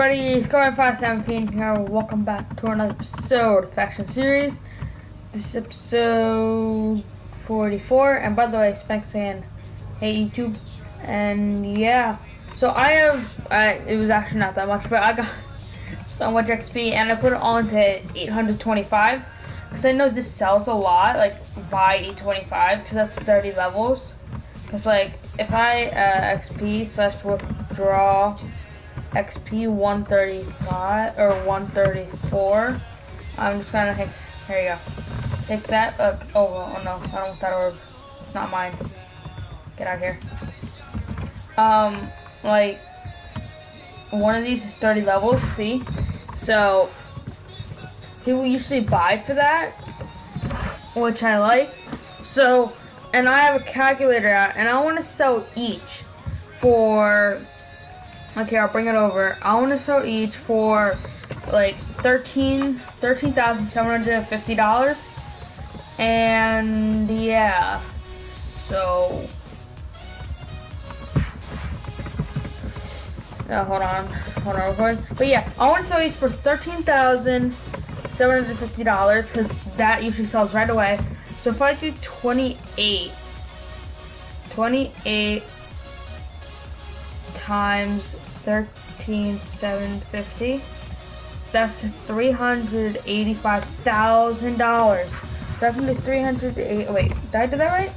everybody? It's Scorpion517 here. Welcome back to another episode of Faction Series. This is episode 44. And by the way, Spank saying, hey YouTube. And yeah, so I have, uh, it was actually not that much, but I got so much XP and I put it on to 825. Because I know this sells a lot, like buy 825, because that's 30 levels. Because like, if I uh, XP slash withdraw XP 135 or 134. I'm just gonna take. Here you go. Take that. Uh, oh, oh no, I don't want that orb. It's not mine. Get out of here. Um, like one of these is 30 levels. See, so people usually buy for that, which I like. So, and I have a calculator out, and I want to sell each for Okay, I'll bring it over. I want to sell each for like thirteen thirteen thousand seven hundred and fifty dollars. And yeah, so yeah, hold on, hold on, record. But yeah, I want to sell each for thirteen thousand seven hundred fifty dollars because that usually sells right away. So if I do twenty eight, twenty eight times 13750 that's $385,000 definitely 308 wait did I do that right?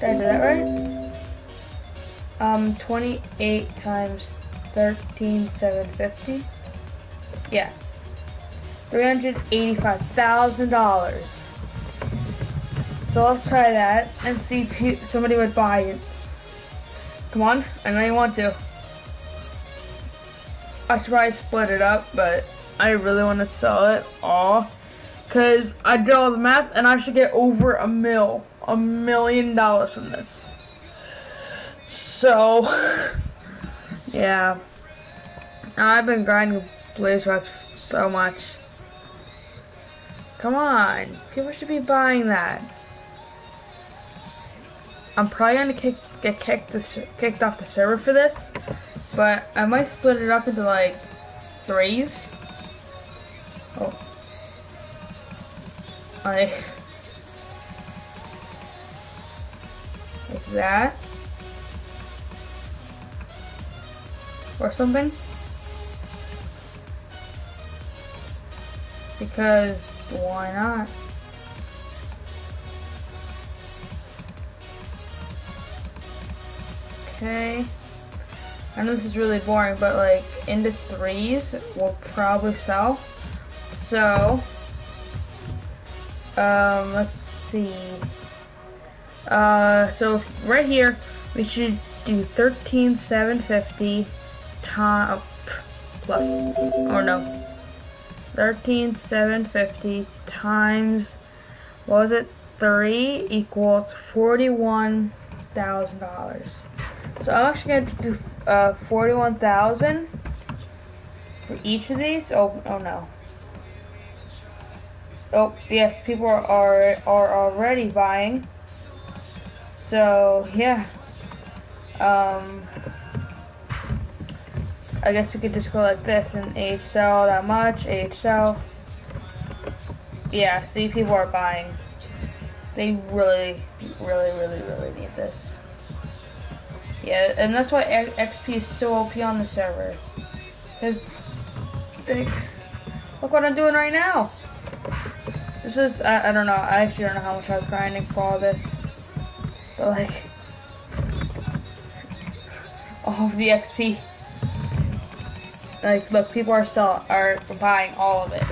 Did I do that right? Um 28 times 13750 yeah. $385,000 so let's try that and see if somebody would buy it Come on, I know you want to. I should probably split it up, but I really want to sell it all. Because I did all the math, and I should get over a mil. A million dollars from this. So, yeah. I've been grinding Blaze Rods so much. Come on. People should be buying that. I'm probably going to kick get kicked kicked off the server for this, but I might split it up into like threes. Oh, I like that or something because why not? Okay. I know this is really boring, but like into threes will probably sell. So, um, let's see. Uh, so right here we should do 13,750 time plus, or no, 13,750 times, what was it, 3 equals $41,000. So I'm actually going to do uh, 41,000 for each of these. Oh, oh no. Oh, yes, people are, are, are already buying. So, yeah. Um, I guess we could just go like this and age sell that much, age sell. Yeah, see, people are buying. They really, really, really, really need this. Yeah, and that's why XP is so OP on the server. Because, look what I'm doing right now. This is, I, I don't know, I actually don't know how much I was grinding for all this. But like, all of the XP. Like, look, people are selling, are buying all of it.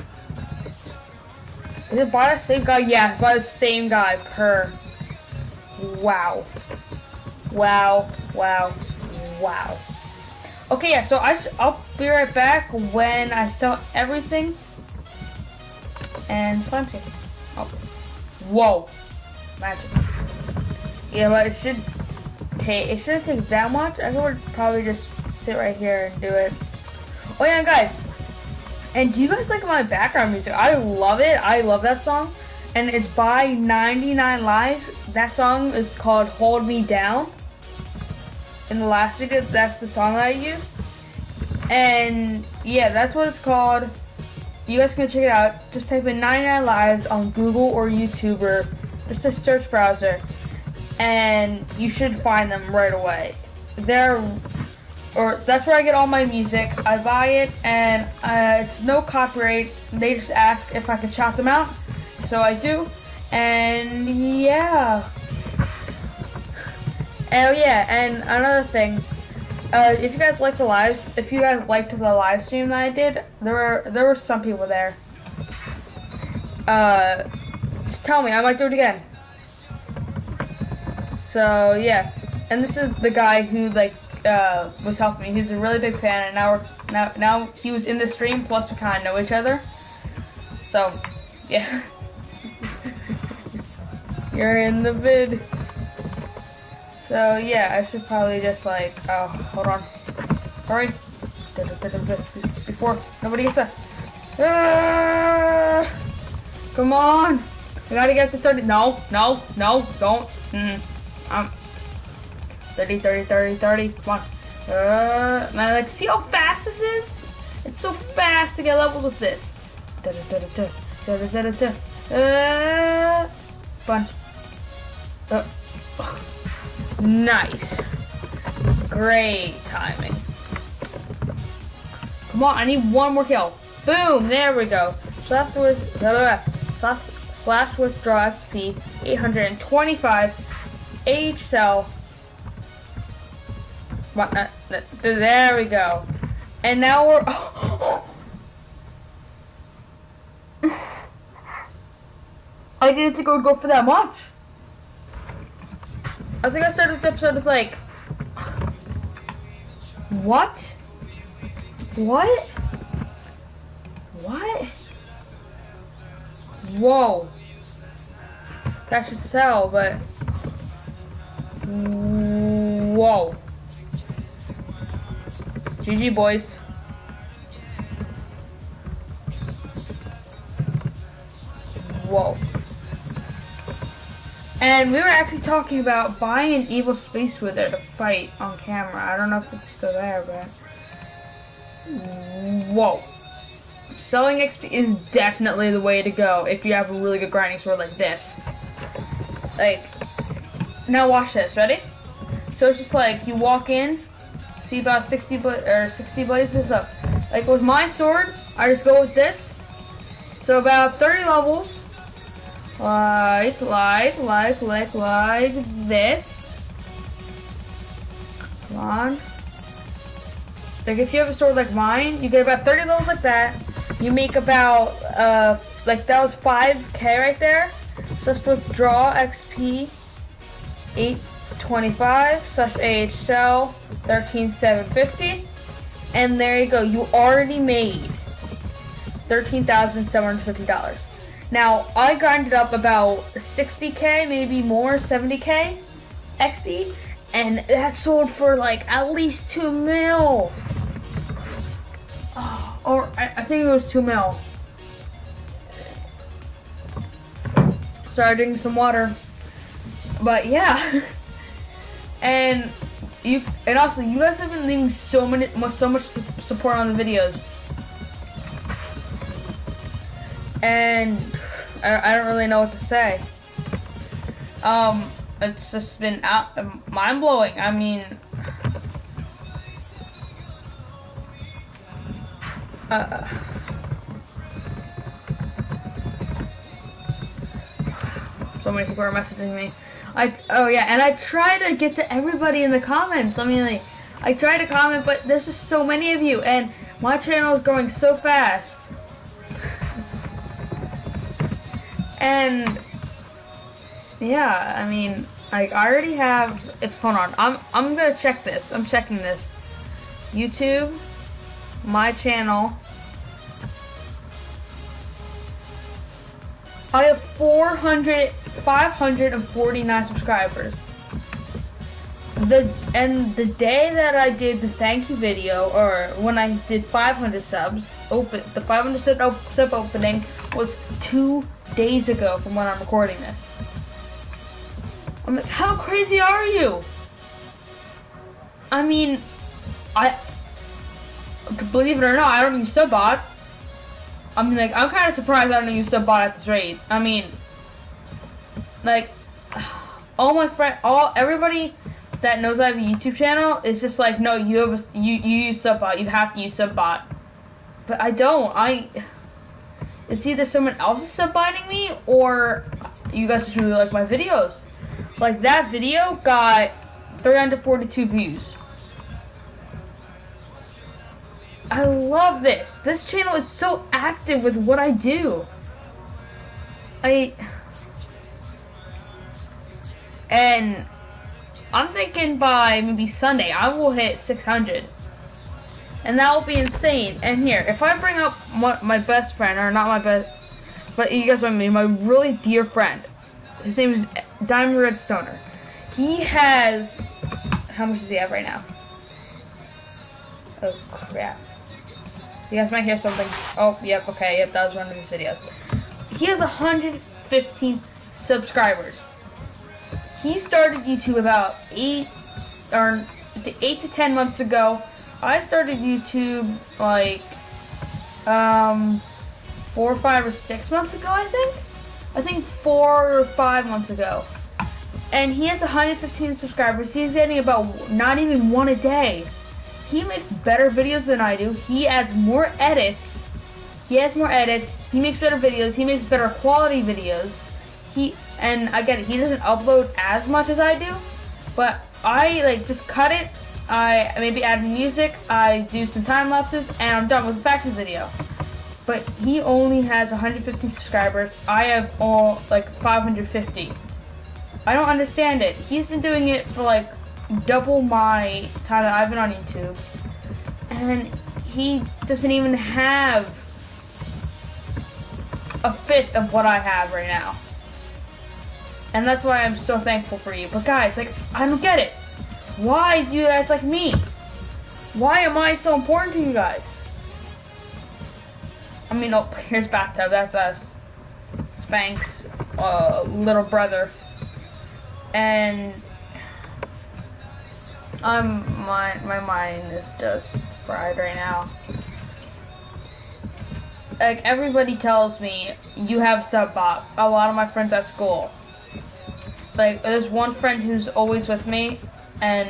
Is it by the same guy? Yeah, by the same guy per. Wow. Wow. Wow. Wow. Okay, yeah, so I I'll be right back when I sell everything. And slime chicken. Oh. Whoa. Magic. Yeah, but it should take, it shouldn't take that much. I could probably just sit right here and do it. Oh yeah, guys. And do you guys like my background music? I love it. I love that song. And it's by Ninety9Lives. That song is called Hold Me Down in the last video, that's the song that I used. And yeah, that's what it's called. You guys can check it out. Just type in Ninety9Lives on Google or YouTube or just a search browser, and you should find them right away. They're or that's where I get all my music. I buy it, and uh, it's no copyright. They just ask if I can shout them out, so I do. And yeah. Oh yeah, and another thing. Uh, if you guys like the lives, if you guys liked the live stream that I did, there were there were some people there. Uh, just tell me, I might do it again. So yeah, and this is the guy who like uh, was helping me. He's a really big fan, and now we're now now he was in the stream. Plus, we kind of know each other. So, yeah, you're in the vid. So yeah, I should probably just like oh hold on, hurry before nobody gets up. Ah! Come on, I gotta get to 30. No, no, no, don't. Mm, I'm 30, 30, 30, 30. Come on. Uh, I like, see how fast this is? It's so fast to get levels with this. Da da da da da da da da. Uh, bunch. Uh, nice. Great timing. Come on, I need one more kill. Boom, there we go. Slash with, slash, slash withdraw XP, 825, age cell, uh, there we go. And now we're... I didn't think it would go for that much. I think I started this episode with like... What? What? What? Whoa. That should sell, but... Whoa. GG, boys. Whoa. And we were actually talking about buying an evil space wither to fight on camera. I don't know if it's still there, but... Whoa. Selling XP is definitely the way to go if you have a really good grinding sword like this. Like, now watch this, ready? So it's just like, you walk in, see about 60 or 60 blazes up. Like with my sword, I just go with this. So about 30 levels. Like, like, like, like, like this. Come on. Like if you have a sword like mine, you get about 30 levels like that. You make about, uh, like that was 5k right there. So let's withdraw XP 8 25 slash AHL 13750 and there you go you already made $13,750 now I grinded up about 60k maybe more 70k XP and that sold for like at least 2 mil. Oh, or I, I think it was 2 mil. Started drinking some water. But yeah. And you and also you guys have been leaving so many so much support on the videos. And I, I don't really know what to say. Um, it's just been out mind blowing. I mean, uh, so many people are messaging me. I oh yeah, and I try to get to everybody in the comments. I mean, like, I try to comment, but there's just so many of you, and my channel is growing so fast. And yeah, I mean, like I already have. If hold on, I'm I'm gonna check this. I'm checking this. YouTube, my channel. I have 400 549 subscribers. The and the day that I did the thank you video, or when I did 500 subs, open the 500 sub, op, sub opening was two days ago from when I'm recording this. I'm like, how crazy are you? I mean, I believe it or not, I don't use Subbot. I mean, like, I'm kind of surprised I don't use Subbot at this rate. I mean, like, all my friend, all everybody that knows I have a YouTube channel is just like, no, you have a, you you use Subbot. You have to use Subbot. But I don't. I. It's either someone else is subbotting me or you guys just really like my videos. Like that video got 342 views. I love this. This channel is so active with what I do. I and I'm thinking by maybe Sunday I will hit 600. And that will be insane. And here, if I bring up my, my best friend, or not my best, but you guys know what I mean, my really dear friend. His name is Diamond Red Stoner. He has, how much does he have right now? Oh crap. You guys might hear something. Oh, yep, okay, yep, that was one of his videos. He has 115 subscribers. He started YouTube about eight or eight to ten months ago. I started YouTube like um four, five, or six months ago, I think. I think four or five months ago. And he has 115 subscribers. He's getting about not even one a day. He makes better videos than I do. He adds more edits. He has more edits. He makes better videos. He makes better quality videos. He and again, he doesn't upload as much as I do, but I like just cut it. I maybe add music. I do some time lapses, and I'm done with the practice video. But he only has 150 subscribers. I have all like 550. I don't understand it. He's been doing it for like double my time that I've been on YouTube. And he doesn't even have a fifth of what I have right now. And that's why I'm so thankful for you. But guys, like, I don't get it. Why do you guys like me? Why am I so important to you guys? I mean, oh, here's Bathtub. That's us. Spank's uh, little brother. And I'm my my mind is just fried right now. Like everybody tells me you have Subbot. A lot of my friends at school. Like there's one friend who's always with me, and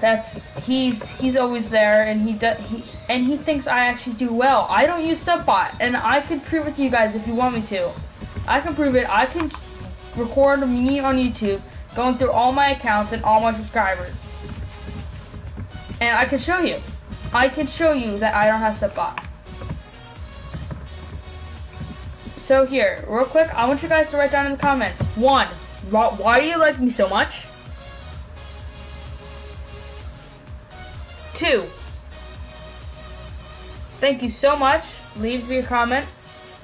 that's he's he's always there, and he does he and he thinks I actually do well. I don't use Subbot, and I can prove it to you guys if you want me to. I can prove it. I can record me on YouTube going through all my accounts and all my subscribers. And I can show you. I can show you that I don't have Subbot. So here, real quick, I want you guys to write down in the comments. One, why do you like me so much? Two, thank you so much. Leave your comment.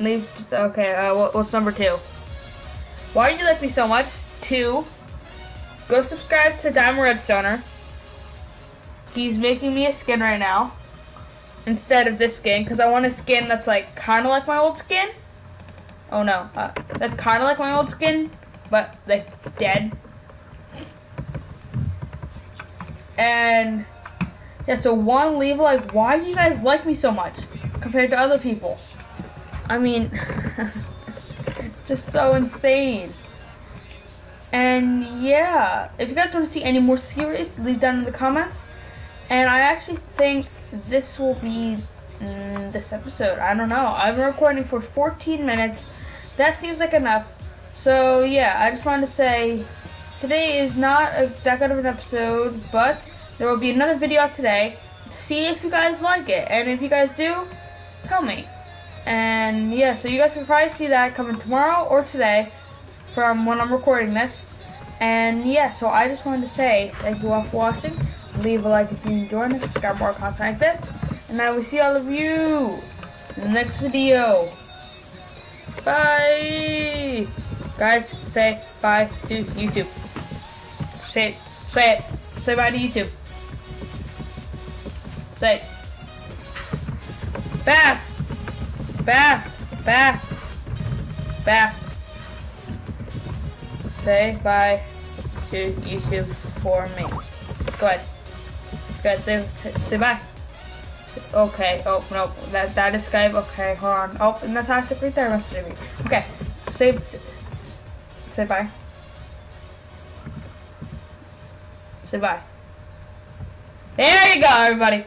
Leave, okay, uh, what's number two? Why do you like me so much? Two, Go subscribe to Diamond Red Stoner. He's making me a skin right now. Instead of this skin. Because I want a skin that's like kind of like my old skin. Oh no. Uh, that's kind of like my old skin. But like dead. And yeah, so one leave like why do you guys like me so much compared to other people? I mean just so insane. And yeah, if you guys want to see any more series, leave down in the comments. And I actually think this will be mm, this episode. I don't know. I've been recording for 14 minutes. That seems like enough. So yeah, I just wanted to say today is not a, that good of an episode, but there will be another video today to see if you guys like it. And if you guys do, tell me. And yeah, so you guys can probably see that coming tomorrow or today from when I'm recording this. And yeah, so I just wanted to say thank you all for watching. Leave a like if you enjoyed and subscribe more content like this. And I will see all of you in the next video. Bye! Guys, say bye to YouTube. Say it. Say it. Say bye to YouTube. Say it. Bath! Bath! Bath say bye to YouTube for me. Go ahead. Good, say, say, say bye. Okay, oh, no, that, that is Skype. Okay, hold on. Oh, and that's Hashtag right there messaging me. Okay, say, say, say bye. Say bye. There you go, everybody.